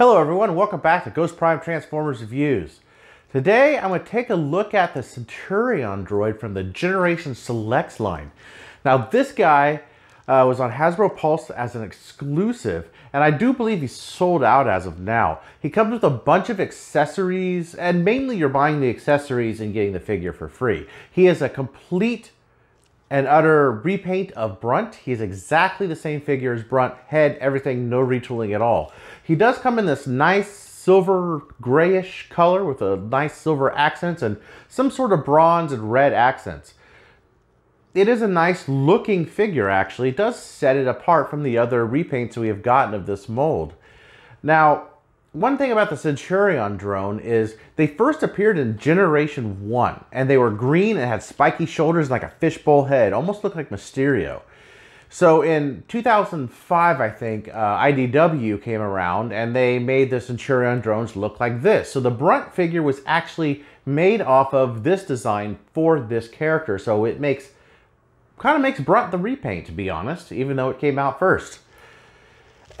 Hello everyone, welcome back to Ghost Prime Transformers Reviews. Today I'm going to take a look at the Centurion droid from the Generation Selects line. Now this guy uh, was on Hasbro Pulse as an exclusive and I do believe he's sold out as of now. He comes with a bunch of accessories and mainly you're buying the accessories and getting the figure for free. He is a complete and utter repaint of Brunt. He's exactly the same figure as Brunt, head, everything, no retooling at all. He does come in this nice silver grayish color with a nice silver accents and some sort of bronze and red accents. It is a nice looking figure actually. It does set it apart from the other repaints we have gotten of this mold. Now, one thing about the Centurion drone is they first appeared in Generation 1 and they were green and had spiky shoulders like a fishbowl head, almost looked like Mysterio. So in 2005, I think, uh, IDW came around and they made the Centurion drones look like this. So the Brunt figure was actually made off of this design for this character. So it makes, kind of makes Brunt the repaint, to be honest, even though it came out first.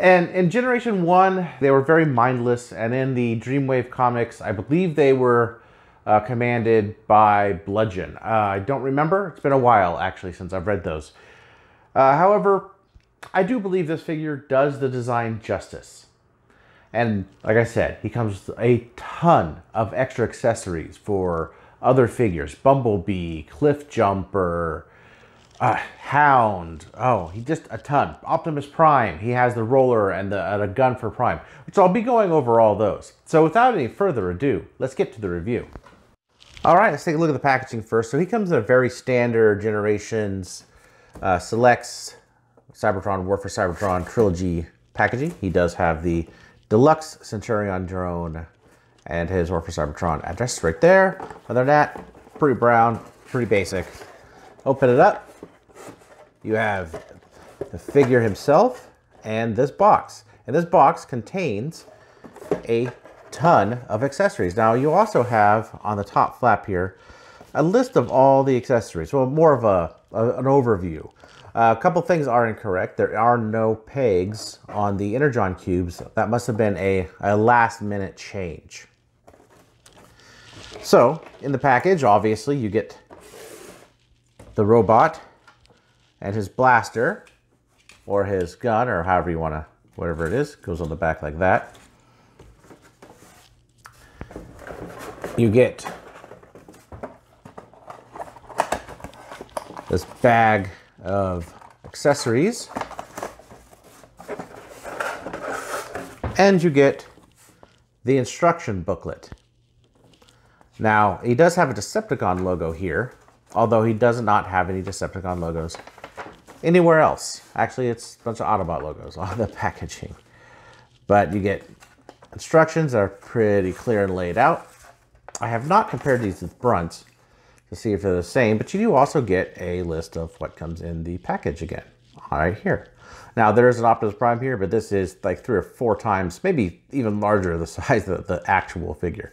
And in Generation 1, they were very mindless. And in the Dreamwave comics, I believe they were uh, commanded by Bludgeon. Uh, I don't remember. It's been a while, actually, since I've read those. Uh, however, I do believe this figure does the design justice. And like I said, he comes with a ton of extra accessories for other figures. Bumblebee, Cliff Jumper, uh, Hound. Oh, he just a ton. Optimus Prime. He has the roller and, the, and a gun for Prime. So I'll be going over all those. So without any further ado, let's get to the review. All right, let's take a look at the packaging first. So he comes in a very standard Generations uh, selects Cybertron War for Cybertron trilogy packaging. He does have the deluxe Centurion drone and his War for Cybertron address right there. Other than that, pretty brown, pretty basic. Open it up. You have the figure himself and this box. And this box contains a ton of accessories. Now you also have on the top flap here a list of all the accessories. Well, more of a, a an overview. Uh, a couple things are incorrect. There are no pegs on the Energon cubes. That must have been a, a last minute change. So in the package, obviously you get the robot and his blaster or his gun or however you want to, whatever it is, goes on the back like that. You get this bag of accessories. And you get the instruction booklet. Now, he does have a Decepticon logo here, although he does not have any Decepticon logos anywhere else. Actually, it's a bunch of Autobot logos on the packaging. But you get instructions are pretty clear and laid out. I have not compared these with Brunts, to see if they're the same, but you do also get a list of what comes in the package again, right here. Now there is an Optimus Prime here, but this is like three or four times, maybe even larger the size of the actual figure.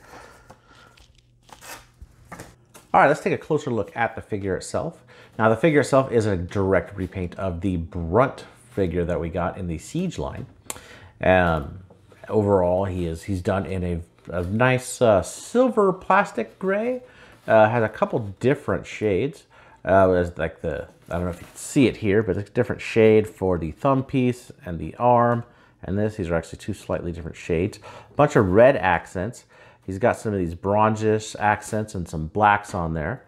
All right, let's take a closer look at the figure itself. Now the figure itself is a direct repaint of the Brunt figure that we got in the Siege line. Um, overall, he is he's done in a, a nice uh, silver plastic gray uh, has a couple different shades. Uh, like the, I don't know if you can see it here, but it's a different shade for the thumb piece and the arm. And this, these are actually two slightly different shades. A bunch of red accents. He's got some of these bronzish accents and some blacks on there.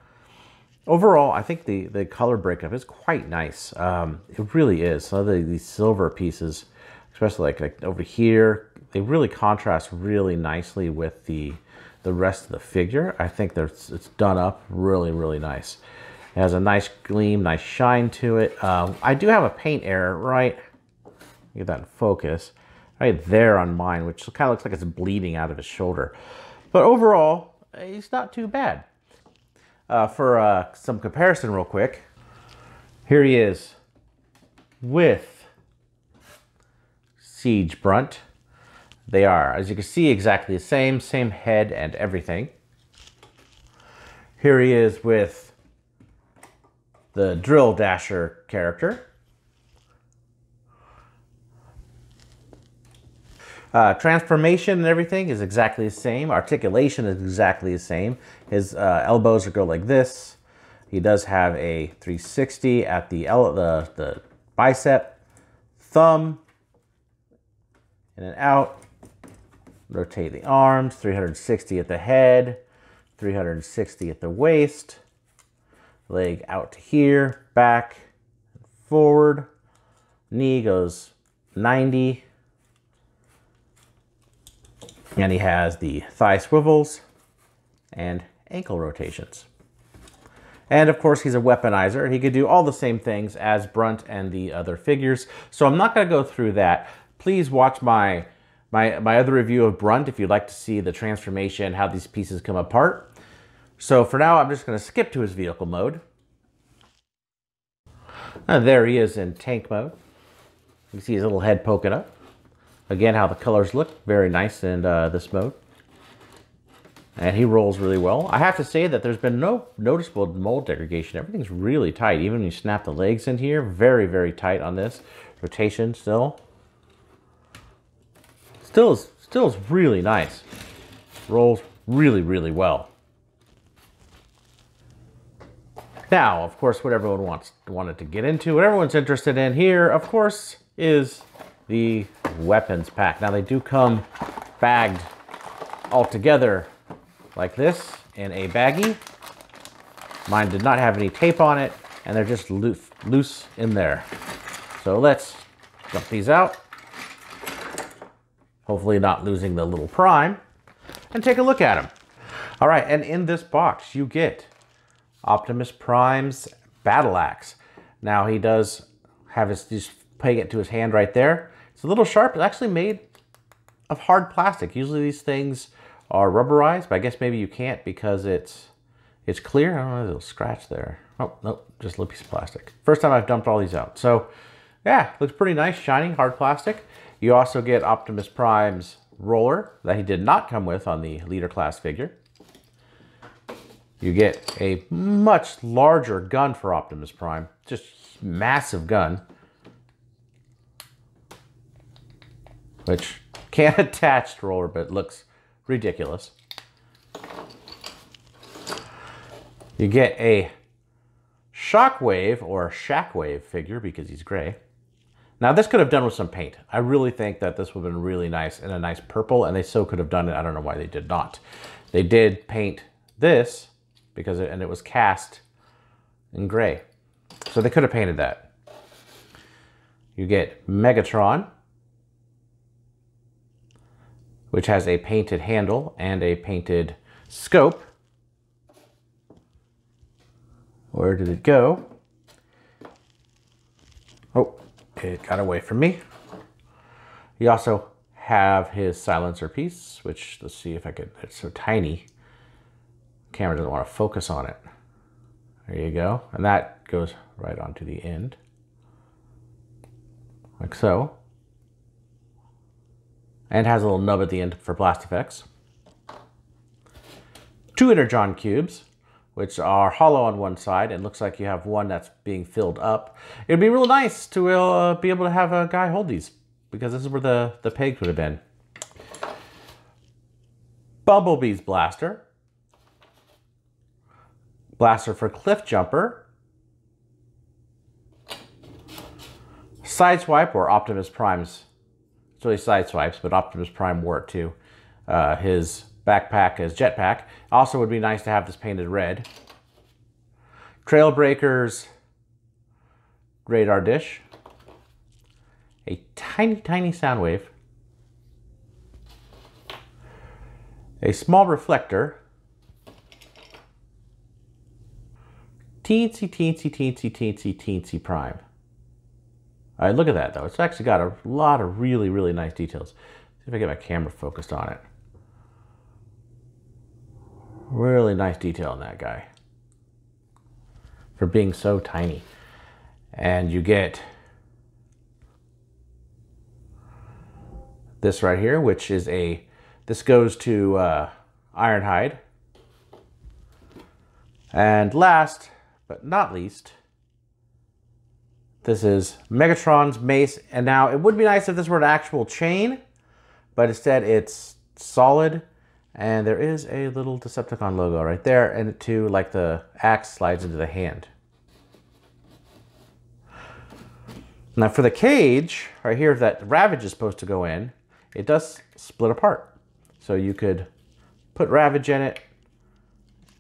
Overall, I think the, the color breakup is quite nice. Um, it really is. Some of the, these silver pieces, especially like, like over here, they really contrast really nicely with the the rest of the figure. I think it's done up really, really nice. It has a nice gleam, nice shine to it. Uh, I do have a paint error right, get that in focus, right there on mine, which kind of looks like it's bleeding out of his shoulder. But overall, he's not too bad. Uh, for uh, some comparison real quick, here he is with Siege Brunt. They are, as you can see, exactly the same, same head and everything. Here he is with the Drill Dasher character. Uh, transformation and everything is exactly the same. Articulation is exactly the same. His uh, elbows go like this. He does have a 360 at the, the, the bicep, thumb, in and out. Rotate the arms, 360 at the head, 360 at the waist, leg out to here, back, forward, knee goes 90, and he has the thigh swivels and ankle rotations. And of course, he's a weaponizer. He could do all the same things as Brunt and the other figures. So I'm not going to go through that. Please watch my, my, my other review of Brunt if you'd like to see the transformation, how these pieces come apart. So for now, I'm just going to skip to his vehicle mode. And there he is in tank mode. You see his little head poking up. Again, how the colors look. Very nice in uh, this mode. And he rolls really well. I have to say that there's been no noticeable mold degradation. Everything's really tight. Even when you snap the legs in here, very, very tight on this. Rotation still. Still is, still is really nice. Rolls really, really well. Now, of course, what everyone wants wanted to get into, what everyone's interested in here, of course, is the weapons pack. Now they do come bagged all together like this in a baggie. Mine did not have any tape on it and they're just loose, loose in there. So let's dump these out. Hopefully not losing the little prime and take a look at them. All right, and in this box you get Optimus Prime's battle axe. Now he does have his, just putting it to his hand right there. It's a little sharp. It's actually made of hard plastic. Usually these things are rubberized, but I guess maybe you can't because it's it's clear. I don't know, little scratch there. Oh, nope, just a little piece of plastic. First time I've dumped all these out. So yeah, looks pretty nice, shiny, hard plastic. You also get Optimus Prime's roller that he did not come with on the leader class figure. You get a much larger gun for Optimus Prime, just massive gun. Which can't attach roller, but looks ridiculous. You get a Shockwave or Shackwave figure because he's gray. Now this could have done with some paint. I really think that this would have been really nice in a nice purple and they so could have done it. I don't know why they did not. They did paint this because it, and it was cast in gray. So they could have painted that. You get Megatron, which has a painted handle and a painted scope. Where did it go? Oh, it got away from me. You also have his silencer piece, which let's see if I could, it's so tiny camera doesn't want to focus on it. There you go. And that goes right onto the end, like so. And has a little nub at the end for blast effects. Two Energon cubes, which are hollow on one side and looks like you have one that's being filled up. It'd be real nice to uh, be able to have a guy hold these because this is where the, the peg would have been. Bumblebee's blaster, Blaster for Cliff Jumper. Sideswipe or Optimus Prime's, it's really Sideswipes, but Optimus Prime wore it too. Uh, his backpack is Jetpack. Also would be nice to have this painted red. Trailbreakers radar dish. A tiny, tiny Soundwave. A small reflector teensy, teensy, teensy, teensy, teensy prime. All right, look at that though. It's actually got a lot of really, really nice details. See if I get my camera focused on it. Really nice detail on that guy. For being so tiny. And you get this right here, which is a, this goes to uh, Ironhide. And last, but not least, this is Megatron's mace. And now it would be nice if this were an actual chain, but instead it's solid and there is a little Decepticon logo right there and it too, like the axe slides into the hand. Now for the cage, right here that Ravage is supposed to go in, it does split apart. So you could put Ravage in it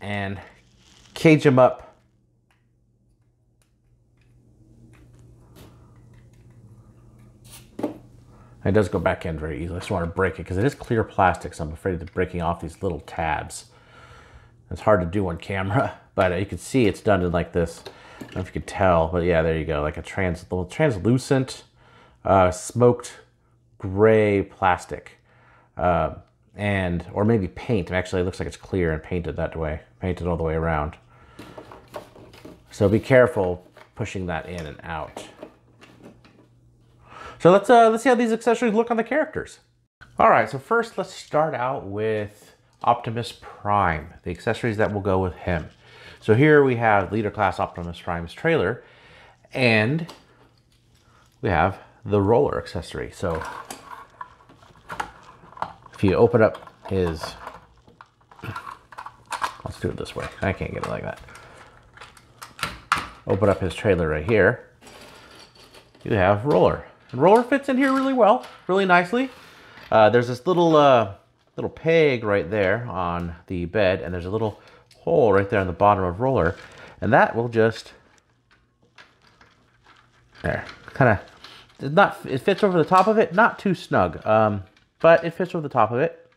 and cage him up It does go back in very easily. I just want to break it because it is clear plastic, so I'm afraid of breaking off these little tabs. It's hard to do on camera, but you can see it's done in like this. I don't know if you could tell, but yeah, there you go. Like a trans, little translucent, uh, smoked gray plastic. Uh, and, or maybe paint. Actually, it looks like it's clear and painted that way. Painted all the way around. So be careful pushing that in and out. So let's uh, let's see how these accessories look on the characters. All right, so first let's start out with Optimus Prime, the accessories that will go with him. So here we have Leader Class Optimus Prime's trailer, and we have the roller accessory. So if you open up his, let's do it this way. I can't get it like that. Open up his trailer right here. You have roller. And roller fits in here really well, really nicely. Uh, there's this little uh, little peg right there on the bed, and there's a little hole right there on the bottom of roller, and that will just there, kind of not it fits over the top of it, not too snug, um, but it fits over the top of it.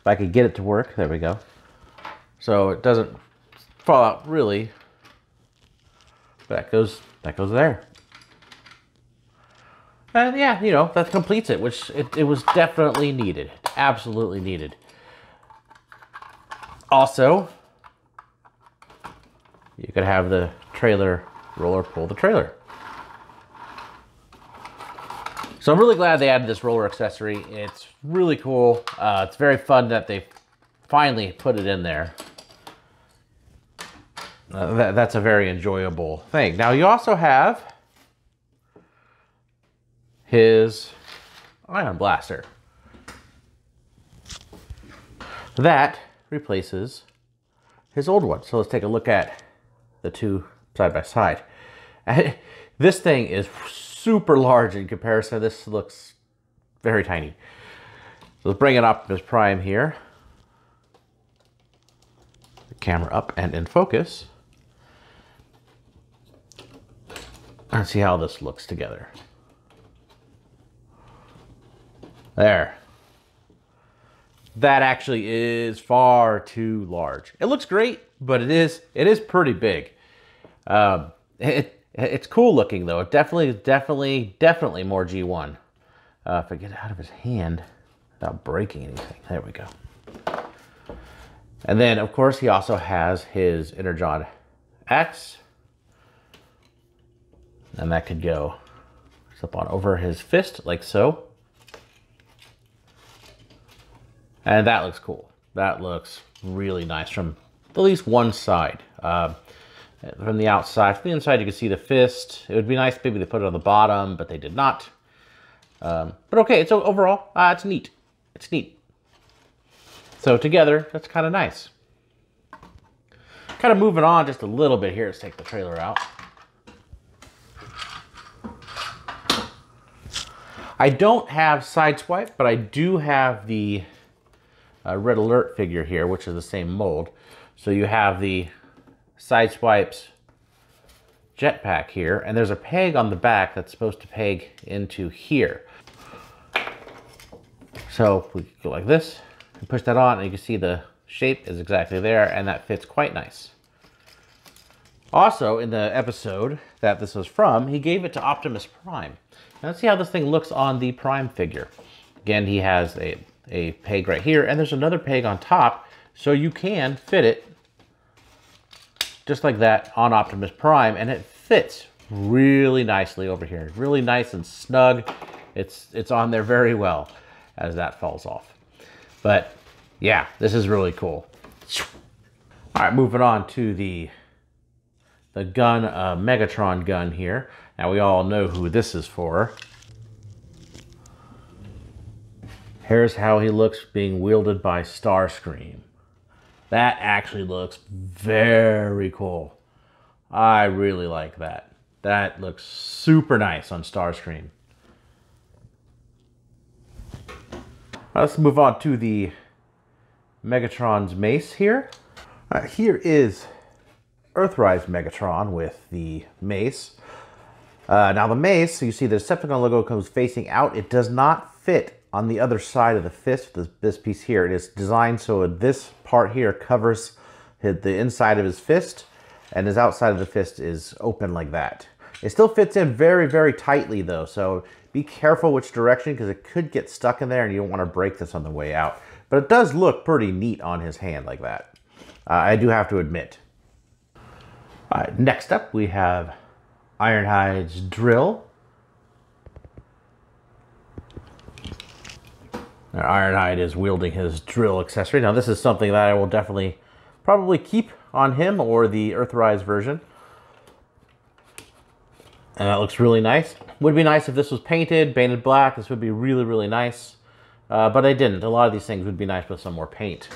If I could get it to work, there we go. So it doesn't fall out really. But that goes that goes there. And yeah, you know, that completes it, which it, it was definitely needed. Absolutely needed. Also, you could have the trailer roller pull the trailer. So I'm really glad they added this roller accessory. It's really cool. Uh, it's very fun that they finally put it in there. Uh, that, that's a very enjoyable thing. Now you also have his ion blaster. That replaces his old one. So let's take a look at the two side by side. this thing is super large in comparison. This looks very tiny. Let's bring it up as Prime here. The camera up and in focus. And see how this looks together. There. That actually is far too large. It looks great, but it is it is pretty big. Um, it it's cool looking though. It definitely, definitely, definitely more G1. Uh, if I get it out of his hand without breaking anything. There we go. And then, of course, he also has his Energon axe. And that could go up on over his fist like so. And that looks cool. That looks really nice from at least one side. Uh, from the outside, from the inside you can see the fist. It would be nice maybe they put it on the bottom, but they did not. Um, but okay, so overall, uh, it's neat. It's neat. So together, that's kind of nice. Kind of moving on just a little bit here. Let's take the trailer out. I don't have Sideswipe, but I do have the uh, Red Alert figure here, which is the same mold. So you have the Sideswipes jetpack here, and there's a peg on the back that's supposed to peg into here. So we go like this, and push that on, and you can see the shape is exactly there, and that fits quite nice. Also, in the episode that this was from, he gave it to Optimus Prime. Now let's see how this thing looks on the Prime figure. Again, he has a a peg right here, and there's another peg on top, so you can fit it just like that on Optimus Prime, and it fits really nicely over here. Really nice and snug. It's, it's on there very well as that falls off. But yeah, this is really cool. All right, moving on to the, the gun, uh, Megatron gun here. Now we all know who this is for. Here's how he looks being wielded by Starscream. That actually looks very cool. I really like that. That looks super nice on Starscream. Let's move on to the Megatron's mace here. Uh, here is Earthrise Megatron with the mace. Uh, now the mace, so you see the Decepticon logo comes facing out. It does not fit on the other side of the fist, this, this piece here. It is designed so this part here covers the inside of his fist and his outside of the fist is open like that. It still fits in very, very tightly though, so be careful which direction because it could get stuck in there and you don't want to break this on the way out. But it does look pretty neat on his hand like that. Uh, I do have to admit. All right, next up we have Ironhide's drill. Ironhide is wielding his drill accessory. Now this is something that I will definitely probably keep on him or the Earthrise version. And that looks really nice. Would be nice if this was painted, painted black. This would be really, really nice. Uh, but I didn't. A lot of these things would be nice with some more paint.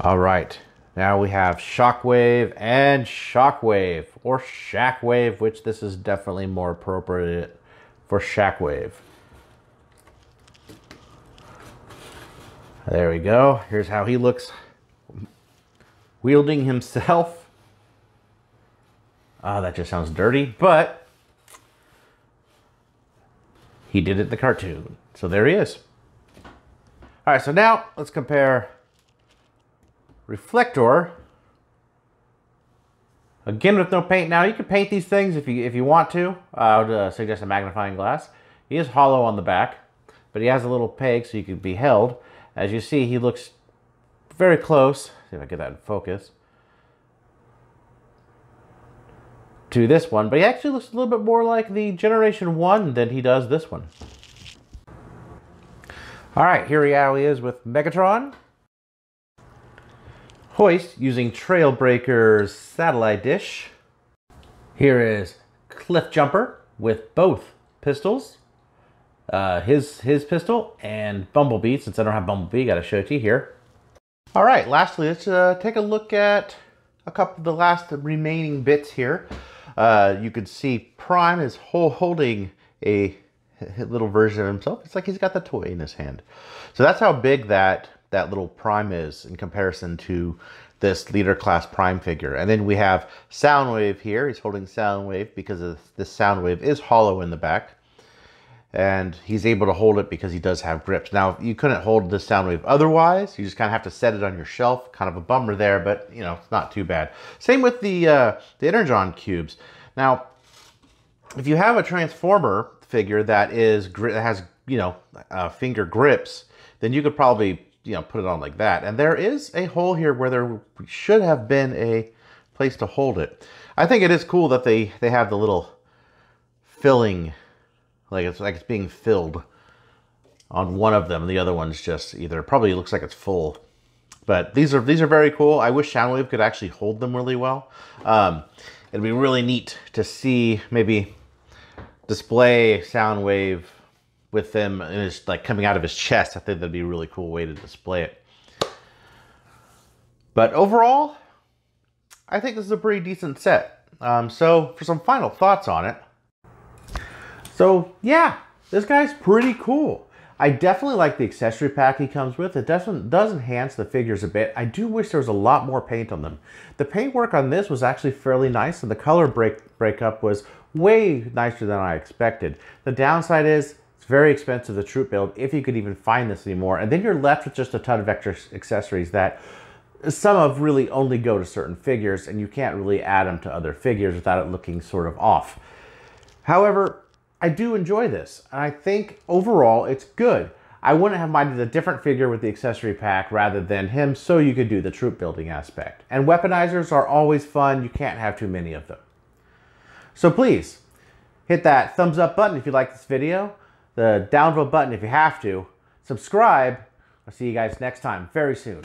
All right. Now we have Shockwave and Shockwave, or Shackwave, which this is definitely more appropriate for Shockwave. There we go. Here's how he looks wielding himself. Ah, that just sounds dirty, but he did it the cartoon. So there he is. All right, so now let's compare Reflector. Again, with no paint. Now, you can paint these things if you if you want to. I would uh, suggest a magnifying glass. He is hollow on the back, but he has a little peg so you could be held. As you see, he looks very close. See if I get that in focus. To this one, but he actually looks a little bit more like the Generation 1 than he does this one. All right, here he is with Megatron. Hoist using Trailbreaker's satellite dish. Here is Cliff Jumper with both pistols. Uh, his his pistol and Bumblebee. Since I don't have Bumblebee, got to show it to you here. All right, lastly, let's uh, take a look at a couple of the last remaining bits here. Uh, you can see Prime is holding a little version of himself. It's like he's got the toy in his hand. So that's how big that, that little Prime is in comparison to this leader class Prime figure. And then we have Soundwave here. He's holding Soundwave because this Soundwave is hollow in the back and he's able to hold it because he does have grips. Now, you couldn't hold this Soundwave otherwise. You just kind of have to set it on your shelf. Kind of a bummer there, but, you know, it's not too bad. Same with the, uh, the Energon cubes. Now, if you have a Transformer figure that is that has, you know, uh, finger grips, then you could probably, you know, put it on like that. And there is a hole here where there should have been a place to hold it. I think it is cool that they, they have the little filling like it's like it's being filled on one of them. The other one's just either probably looks like it's full. But these are these are very cool. I wish Soundwave could actually hold them really well. Um, it'd be really neat to see maybe display Soundwave with them and it's like coming out of his chest. I think that'd be a really cool way to display it. But overall, I think this is a pretty decent set. Um, so for some final thoughts on it, so yeah, this guy's pretty cool. I definitely like the accessory pack he comes with. It doesn't does enhance the figures a bit. I do wish there was a lot more paint on them. The paint work on this was actually fairly nice and the color break breakup was way nicer than I expected. The downside is it's very expensive to troop build if you could even find this anymore. And then you're left with just a ton of extra accessories that some of really only go to certain figures and you can't really add them to other figures without it looking sort of off. However, I do enjoy this. And I think overall it's good. I wouldn't have minded a different figure with the accessory pack rather than him so you could do the troop building aspect. And weaponizers are always fun. You can't have too many of them. So please hit that thumbs up button if you like this video, the down vote button if you have to, subscribe. I'll see you guys next time very soon.